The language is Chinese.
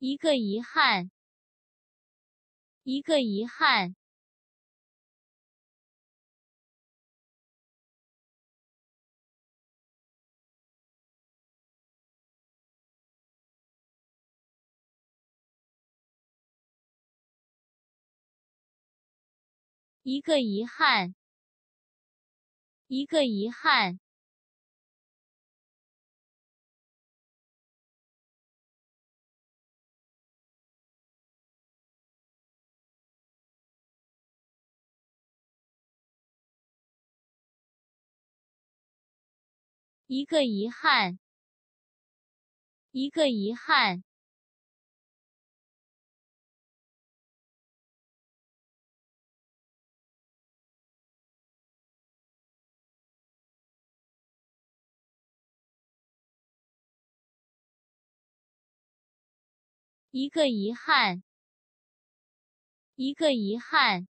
一个遗憾，一个遗憾，一个遗憾，一个遗憾。一个遗憾，一个遗憾，一个遗憾，一个遗憾。